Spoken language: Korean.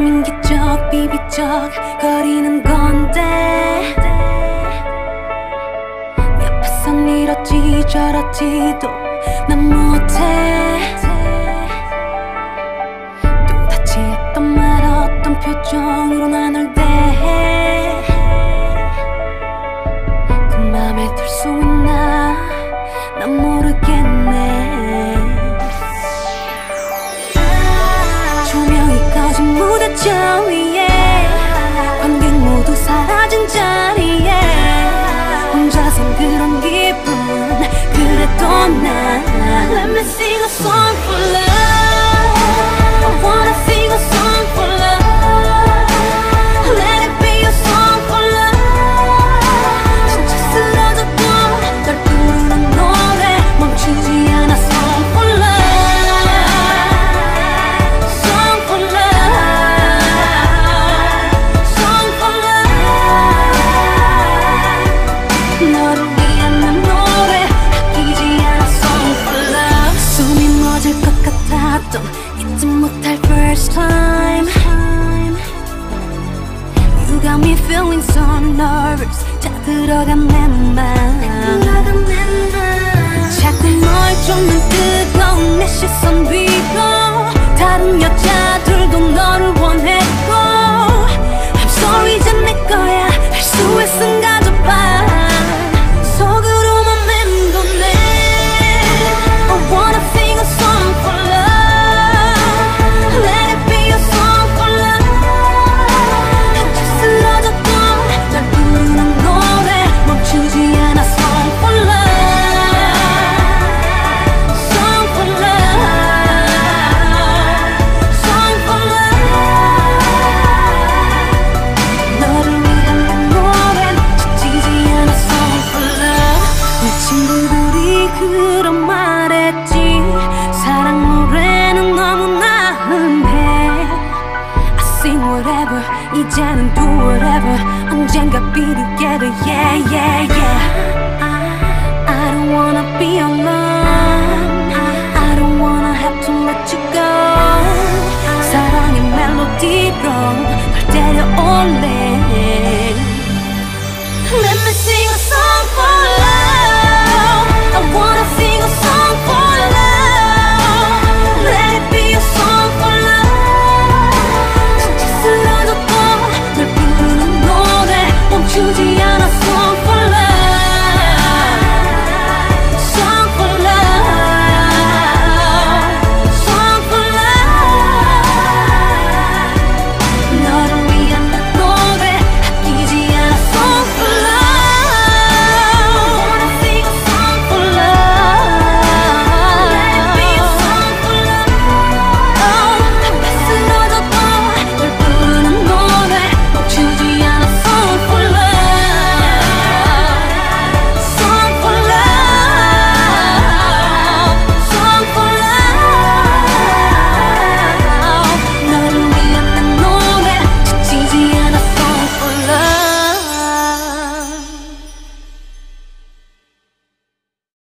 민기적 비비적 거리는 건데. 옆에선 이렇지 저렇지도 난 못해. I'm so nervous 자 들어간 내맘 자꾸 널 쫓는 뜨거운 forever. 언젠가 be together yeah yeah yeah. I don't wanna be alone.